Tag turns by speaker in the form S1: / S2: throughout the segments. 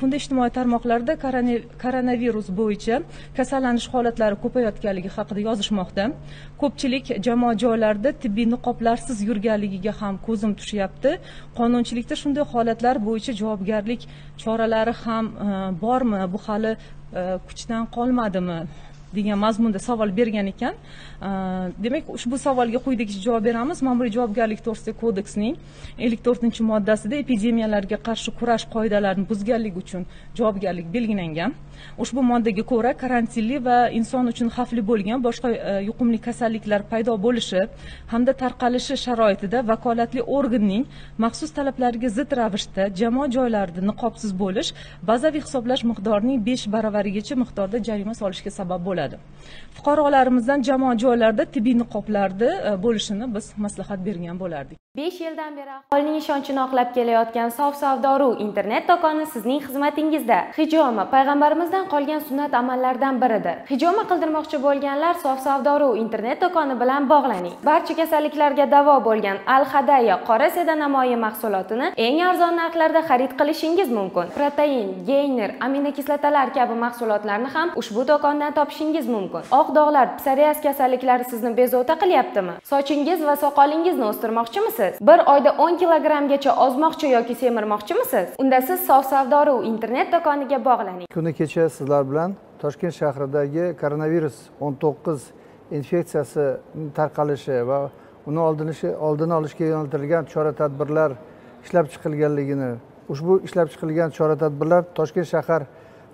S1: kunda ijtimoiy tarmoqlarda koronavirus bo'yicha kasallanish holatlari ko'payotganligi haqida yozishmoqda. Ko'pchilik jamoat joylarida tibbiy niqoblarsiz yurganligiga ham ko'zim tushyapti. Qonunchilikda shunday holatlar bo'yicha javobgarlik choralari ham e, bormi? Bu hali e, kuchdan qolmadimi? Degan mazmunda savol bergan ekan. Demak ushbu savolga quyidagicha javob beramiz. Ma'muriy javobgarlik to'g'risidagi kodeksning ellik to'rtinchi moddasida epidemiyalarga qarshi kurash qoidalarini buzganlik uchun javobgarlik belgilangan. Ushbu moddaga ko'ra karantinli va inson uchun xavfli bo'lgan boshqa e, yuqumli kasalliklar paydo bo'lishi hamda tarqalishi sharoitida vakolatli organning maxsus talablariga zid ravishda jamoat joylarida niqobsiz bo'lish bazaviy hisoblash miqdorining besh baravarigacha miqdorda jarima solishga sabab bo'ladi. Fuqarolarimizdan jamoat joylarida tibbiy niqoblarni e, bo'lishini biz maslahat bergan bo'lardik.
S2: Besh yildan beri aholining ishonchini oqlab kelayotgan sof savdoru internet do'koni sizning xizmatingizda. Hijoma payg'ambarimizdan qolgan sunnat amallardan biridir. Hijoma qildirmoqchi bo'lganlar sof savdoru internet do'koni bilan bog'laning. Barcha kasalliklarga davo bo'lgan al hadaya qora seda namoyi mahsulotini eng arzon narxlarda xarid qilishingiz mumkin. Protein geyner aminokislotalar kabi mahsulotlarni ham ushbu do'kondan topishingiz mumkin. Oq dog'lar psoriaz kasalliklari sizni bezovta qilyaptimi? Sochingiz va soqolingizni o'stirmoqchimisiz? Misiz bir oyda 10 kilogrammgacha ozmoqchi yoki semirmoqchimisiz? Unda siz sof savdoru internet do'koniga bog'laning.
S3: Kuni kecha sizlar bilan toshkent shahridagi koronavirus 19 infeksiyasi tarqalishi va uni oldini olishga yo'naltirilgan chora tadbirlar ishlab chiqilganligini ushbu ishlab chiqilgan chora tadbirlar toshkent shahar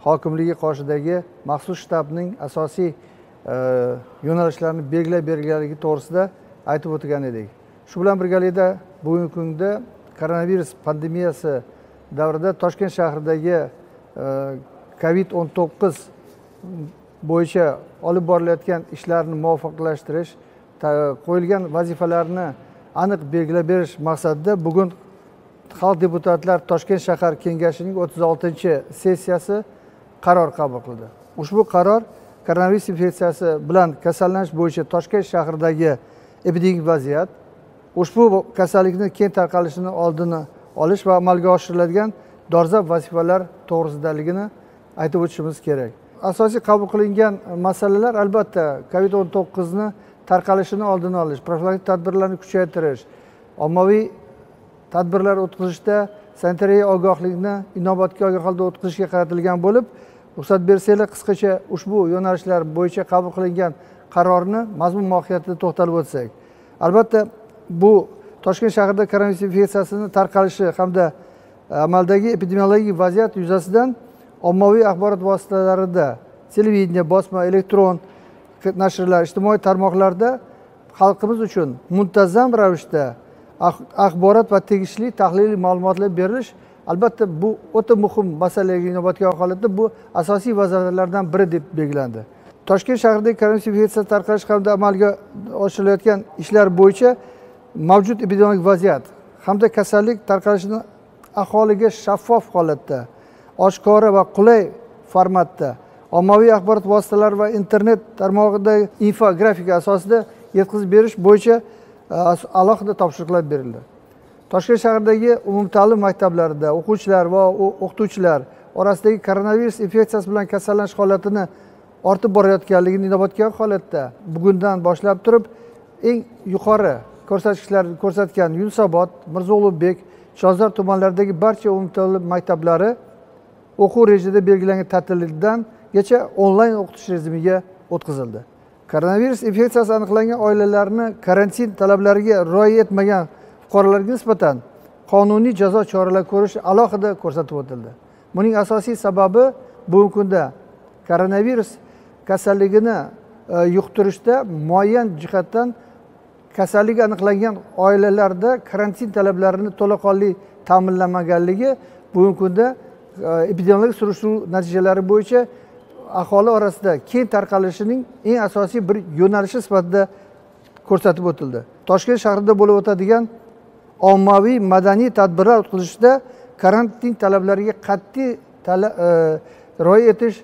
S3: hokimligi qoshidagi maxsus shtabning asosiy e, yo'nalishlarini belgilab berganligi to'g'risida aytib o'tgan edik. Shu bilan birgalikda bugungi kunda koronavirus pandemiyasi davrida toshkent shahridagi e, covid o'n to'qqiz bo'yicha olib borilayotgan ishlarni muvofiqlashtirish qo'yilgan vazifalarni aniq belgilab berish maqsadida bugun xalq deputatlari toshkent shahar kengashining o'ttiz oltinchi sessiyasi qaror qabul qildi. Ushbu qaror koronavirus infeksiyasi bilan kasallanish bo'yicha toshkent shahridagi epidemik vaziyat ushbu kasallikni keng tarqalishini oldini olish va amalga oshiriladigan dolzarb vazifalar to'g'risidaligini aytib o'tishimiz kerak. Asosiy qabul qilingan masalalar albatta covid o'n to'qqizni tarqalishini oldini olish profilaktik tadbirlarni kuchaytirish ommaviy tadbirlar o'tkazishda sanitariya ogohlikni inobatga olgan holda o'tkazishga qaratilgan bo'lib ruxsat bersanglar qisqacha ushbu yo'nalishlar bo'yicha qabul qilingan qarorni mazmun mohiyatida to'xtalib o'tsak. Albatta bu toshkent shahrida koronavirus infeksiyasini tarqalishi hamda e, amaldagi epidemiologik vaziyat yuzasidan ommaviy axborot vositalarida televideniya bosma elektron nashrlar ijtimoiy tarmoqlarda xalqimiz uchun muntazam ravishda axborot va tegishli tahliliy ma'lumotlar berilish albatta bu o'ta muhim masalaga inobatga olgan holatda bu asosiy vazifalardan biri deb belgilandi. Toshkent shahridagi koronavirus infeksiyasi tarqalishi hamda amalga oshirilayotgan ishlar bo'yicha mavjud epidemiologik vaziyat. Hamda kasallik tarqalishini aholiga shaffof holatda oshkora va qulay formatda ommaviy axborot vositalari va internet tarmog'idagi infografika asosida yetkazib berish bo'yicha e, alohida topshiriqlar berildi. Toshkent shahridagi umumta'lim maktablarida o'quvchilar va o'qituvchilar orasidagi koronavirus infeksiyasi bilan kasallanish holatini ortib borayotganligini inobatga olgan holatda bugundan boshlab turib eng yuqori ko'rsatkichlar ko'rsatgan yunusobod mirzo ulug'bek chilonzor tumanlaridagi barcha umumta'lim maktablari o'quv rejimida belgilangan ta'tildangacha onlayn o'qitish rejimiga o'tkazildi. Koronavirus infeksiyasi aniqlangan oilalarni karantin talablariga rioya etmagan fuqarolarga nisbatan qonuniy jazo choralari ko'rish alohida ko'rsatib o'tildi. Buning asosiy sababi bugungi kunda koronavirus kasalligini e, yuqtirishda muayyan jihatdan kasallik aniqlangan oilalarda karantin talablarini to'laqonli ta'minlamaganligi bugungi kunda e, epidemiologik surishtiruv natijalari bo'yicha aholi orasida keng tarqalishining eng asosiy bir yo'nalishi sifatida ko'rsatib o'tildi. Toshkent shahrida bo'lib o'tadigan ommaviy madaniy tadbirlar o'tkazishda karantin talablariga qat'iy e, rioya etish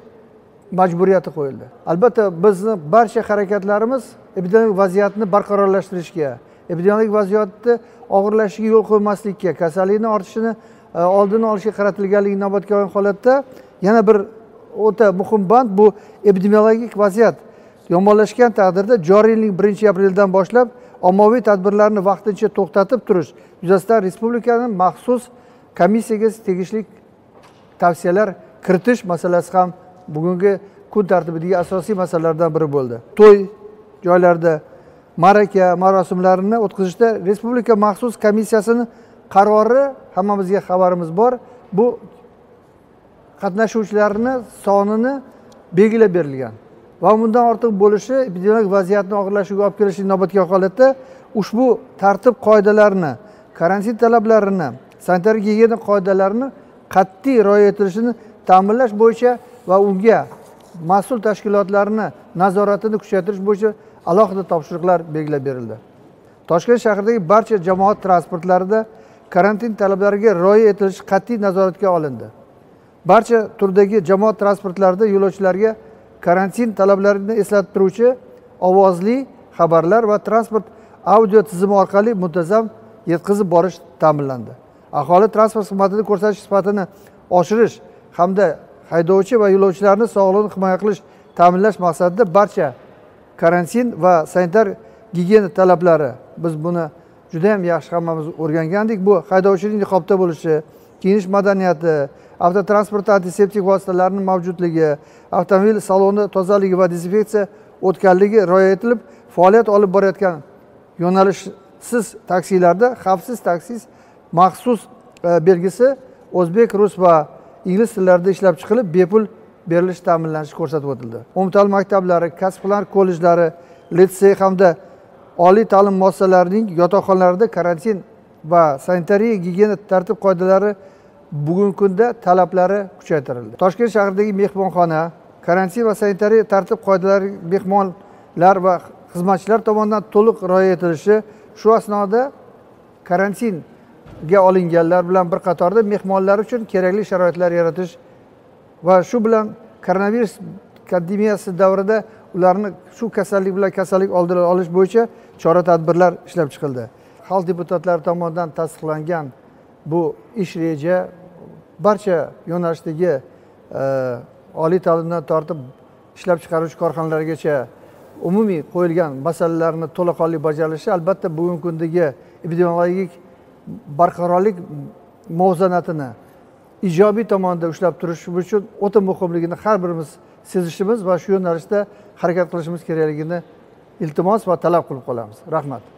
S3: majburiyati qo'yildi. Albatta bizni barcha harakatlarimiz epidemiologik vaziyatni barqarorlashtirishga epidemiologik vaziyatni og'irlashishiga yo'l qo'ymaslikka kasallikni ortishini e, oldini olishga qaratilganligi inobatga olgan holatda yana bir o'ta muhim band bu epidemiologik vaziyat. Yomonlashgan taqdirda joriy yilning birinchi aprelidan boshlab ommaviy tadbirlarni vaqtincha to'xtatib turish yuzasidan respublikani maxsus komissiyaga tegishli tavsiyalar kiritish masalasi ham bugungi kun tartibidagi asosiy masalalardan biri bo'ldi. To'y joylarda ma'raka marosimlarini o'tkazishda respublika maxsus komissiyasini qarori hammamizga xabarimiz bor. Bu qatnashuvchilarni sonini belgilab berilgan va bundan ortiq bo'lishi epidemiologik vaziyatni og'irlashiga olib kelishi inobatga olgan holatda ushbu tartib qoidalarini karantin talablarini sanitariya gigiyena qoidalarini qat'iy rioya etilishini ta'minlash bo'yicha va unga mas'ul tashkilotlarni nazoratini kuchaytirish bo'yicha alohida topshiriqlar belgilab berildi. Toshkent shahridagi barcha jamoat transportlarida karantin talablariga rioya etilishi qat'iy nazoratga olindi. Barcha turdagi jamoat transportlarida yo'lovchilarga karantin talablarini eslatib turuvchi ovozli xabarlar va transport audio tizimi orqali muntazam yetkazib borish ta'minlandi. Aholi transport xizmatini ko'rsatish sifatini oshirish hamda haydovchi va yo'lovchilarni sog'lig'ini himoya qilish ta'minlash maqsadida barcha karantin va sanitar gigiyena talablari. Biz buni juda yam yaxshi hammamiz o'rgangandik. Bu haydovchining niqobda bo'lishi kiyinish madaniyati avtotransportda antiseptik vositalarni mavjudligi avtomobil saloni tozaligi va dezinfeksiya o'tganligi rioya etilib faoliyat olib borayotgan yo'nalishsiz taksilarda xavfsiz taksis maxsus e, belgisi o'zbek rus va ingliz tillarida ishlab chiqilib bepul berilishi ta'minlanishi ko'rsatib o'tildi. Umumta'lim maktablari kasb hunar kollejlari litsey hamda oliy ta'lim muassasalarining yotoqxonalarida karantin va sanitariya gigiyena tartib qoidalari bugungi kunda talablari kuchaytirildi. Toshkent shahridagi mehmonxona karantin va sanitariya tartib qoidalari mehmonlar va xizmatchilar tomonidan to'liq rioya etilishi shu asnoda ga olinganlar bilan bir qatorda mehmonlar uchun kerakli sharoitlar yaratish va shu bilan koronavirus pandemiyasi davrida ularni shu kasallik bilan kasallik oldini olish bo'yicha chora tadbirlar ishlab chiqildi. Xalq deputatlari tomonidan tasdiqlangan bu ish reja barcha yo'nalishdagi e, oliy ta'limdan tortib ishlab chiqaruvchi korxonalargacha umumiy qo'yilgan masalalarni to'laqonli bajarilishi albatta bugungi kundagi epidemiologik barqarorlik muvozanatini ijobiy tomonda ushlab turish uchun o'ta muhimligini har birimiz sezishimiz va shu yo'nalishda harakat qilishimiz kerakligini iltimos va talab qilib qolamiz. Rahmat.